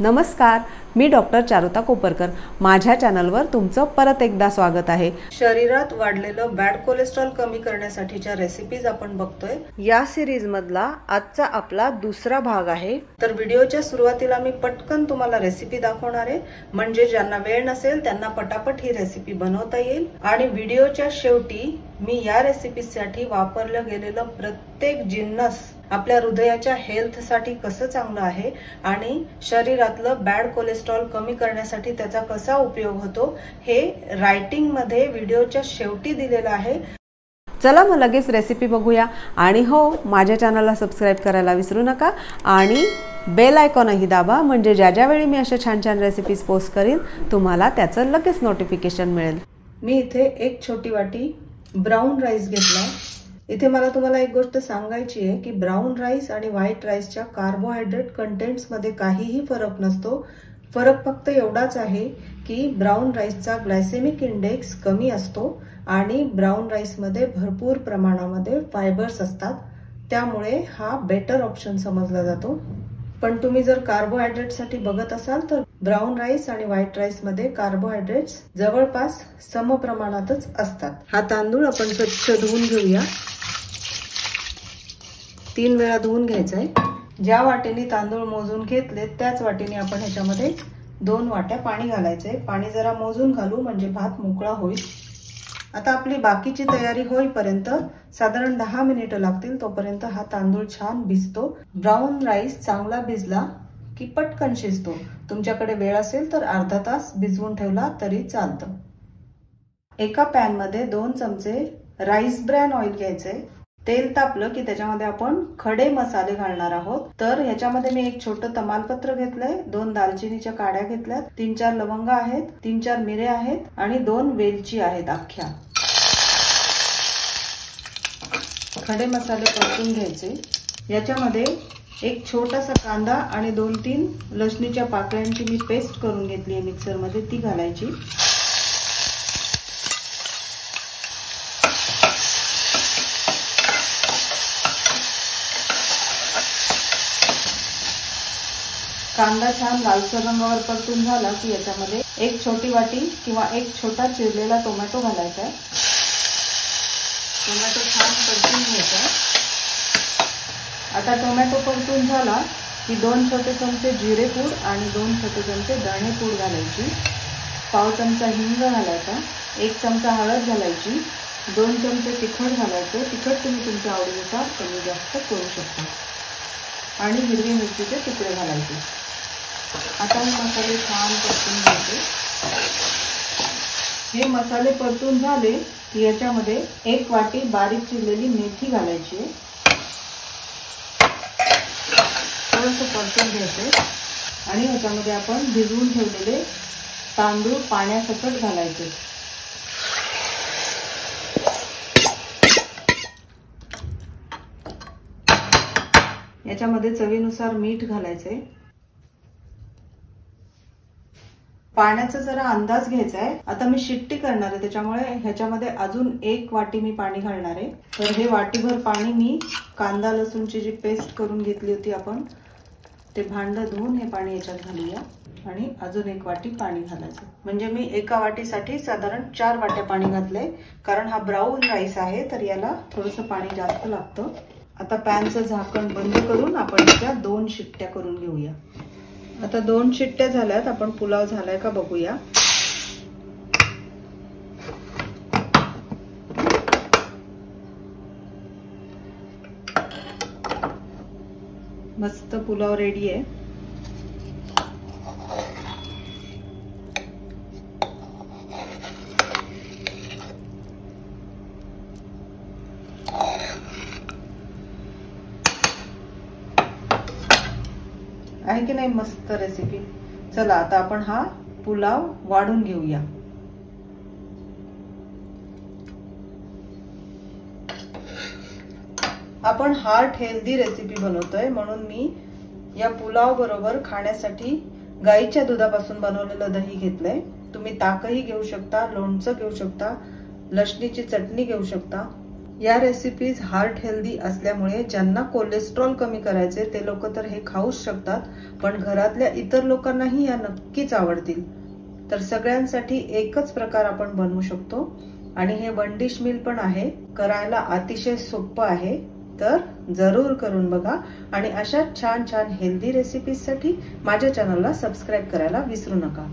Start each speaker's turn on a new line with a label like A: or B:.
A: नमस्कार मी डॉक्टर चारुता कोपरकर. माझ्या चॅनलवर तुमचं परत एकदा स्वागत आहे. शरीरात वाढलेलं बॅड कोलेस्ट्रॉल कमी करण्यासाठीच्या रेसिपीज आपण बघतोय. या सिरीज मधला आजचा आपला दुसरा भाग आहे. तर व्हिडिओच्या सुरुवातीला मी पटकन तुम्हाला रेसिपी दाखवणार आहे. म्हणजे ज्यांना वेळ नसेल त्यांना पटापट ही रेसिपी बनवता येईल. आणि व्हिडिओच्या शेवटी मी या रेसिपीसाठी वापरलं गेलेलं प्रत्येक जिन्नस आपल्या हृदयाच्या हेल्थसाठी कसं चांगलं आहे आणि शरीरातलं बॅड कोलेस्ट्रॉल कमी करण्यासाठी त्याचा कसा उपयोग होतो हे रायटिंगमध्ये व्हिडिओच्या शेवटी दिलेलं आहे. चला मग लगेच रेसिपी बघूया. आणि हो माझ्या चॅनलला सबस्क्राईब करायला विसरू नका. आणि बेल आयकॉनही दाबा म्हणजे ज्या ज्यावेळी मी अशा छान छान रेसिपीज पोस्ट करीन तुम्हाला त्याचं लगेच नोटिफिकेशन मिळेल. मी इथे एक छोटी वाटी ब्राऊन राईस घेतला. इथे मला तुम्हाला एक गोष्ट सांगायची आहे की ब्राऊन राईस आणि व्हाईट राईसच्या कार्बोहायड्रेट कंटेंट्समध्ये काहीही फरक नसतो. फरक फक्त एवढाच आहे की ब्राऊन राईसचा ग्लायसेमिक इंडेक्स कमी असतो आणि ब्राऊन राईसमध्ये भरपूर प्रमाणामध्ये फायबर्स असतात. त्यामुळे हा बेटर ऑप्शन समजला जातो. पण तुम्ही जर कार्बोहायड्रेटसाठी बघत असाल तर ब्राऊन राईस आणि व्हाईट राईसमध्ये कार्बोहायड्रेट्स जवळपास सम प्रमाणातच असतात. हा तांदूळ आपण स्वच्छ धुवून घेऊया. तीन वेळा धुवून घ्यायचा आहे ज्या वाटेने तांदूळ मोजून घेतले त्याच वाटेने आपण ह्याच्यामध्ये दोन वाट्या पाणी घालायचंय. पाणी जरा मोजून घालू म्हणजे भात मोकळा होईल. आता आपली बाकीची तयारी होईपर्यंत साधारण दहा मिनिटं लागतील तोपर्यंत हा तांदूळ छान भिजतो. ब्राऊन राईस चांगला भिजला की पटकन शिजतो. तुमच्याकडे वेळ असेल तर अर्धा तास भिजवून ठेवला तरी चालतं. एका पॅनमध्ये दोन चमचे राईस ब्रॅन ऑइल घ्यायचे. तेल तापलं की त्याच्यामध्ये आपण खडे मसाले घालणार आहोत. तर ह्याच्यामध्ये मी एक छोटं तमालपत्र घेतलंय. दोन दालचिनीच्या काड्या घेतल्यात. तीन चार लवंग आहेत तीन चार मिरे आहेत आणि दोन वेलची आहेत अख्ख्या. खडे मसाले परतून घ्यायचे. याच्यामध्ये एक छोटासा कांदा आणि दोन तीन लसणीच्या पाकळ्यांची मी पेस्ट करून घेतली आहे मिक्सरमध्ये ती घालायची. कांदा छान लालसर रंगावर परतून झाला की याच्यामध्ये एक छोटी वाटी किंवा एक छोटा चिरलेला टोमॅटो घालायचा आहे. टोमॅटो छान परतून घ्यायचा आता टोमॅटो परतून झाला की दोन छोटे चमचे जिरे पूड आणि दोन छोटे चमचे धणे पूड घालायची. पाव चमचा हिंग घालायचा एक चमचा हळद घालायची दोन चमचे तिखट घालायचं. तिखट तुम्ही तुमच्या आवडीनुसार कमी जास्त करू शकता. आणि हिरवी मिरचीचे तुकडे घालायचे. आता हे मसाले छान परतून घ्यायचे. हे मसाले परतून झाले की याच्यामध्ये एक वाटी बारीक चिरलेली मेथी घालायची. थोडंसं परतून घ्यायचे आणि ह्याच्यामध्ये आपण भिजवून ठेवलेले तांदूळ पाण्यासकट घालायचे. याच्यामध्ये चवीनुसार मीठ घालायचंय पाण्याचा जरा अंदाज घ्यायचा आहे आता मी शिट्टी करणार आहे त्याच्यामुळे ह्याच्यामध्ये अजून एक वाटी मी पाणी घालणार आहे. तर हे वाटीभर पाणी मी कांदा लसूणची जी पेस्ट करून घेतली होती आपण ते भांडं धुवून हे पाणी याच्यात घालूया आणि अजून एक वाटी पाणी घालायचं. म्हणजे मी एका वाटीसाठी साधारण चार वाट्या पाणी घातले कारण हा ब्राऊन राईस आहे तर याला थोडस पाणी जास्त लागतं. आता पॅनचं झाकण बंद करून आपण त्या दोन शिट्ट्या करून घेऊया. आता दोन शिट्ट्या झाल्यात आपण पुलाव झालाय का बघूया. मस्त पुलाव रेडी आहे. आहे की नाही मस्त रेसिपी चला आता आपण हा पुलाव वाढून घेऊया. आपण हार्ट हेल्दी रेसिपी बनवतोय. म्हणून मी या पुलाव बरोबर खाण्यासाठी गाईच्या दुधापासून बनवलेलं दही घेतलंय. तुम्ही ताकही घेऊ शकता लोणचं घेऊ शकता लसणीची चटणी घेऊ शकता. या रेसिपीज हार्ट हेल्दी असल्यामुळे ज्यांना कोलेस्ट्रॉल कमी करायचे ते लोक तर हे खाऊच शकतात पण घरातल्या इतर लोकांनाही या नक्कीच आवडतील. तर सगळ्यांसाठी एकच प्रकार आपण बनवू शकतो. आणि हे वन डिश मील पण आहे. करायला अतिशय सोपं आहे. तर जरूर करून बघा आणि अशा छान छान हेल्दी रेसिपीजसाठी माझ्या चॅनलला सबस्क्राईब करायला विसरू नका.